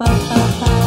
哈哈哈。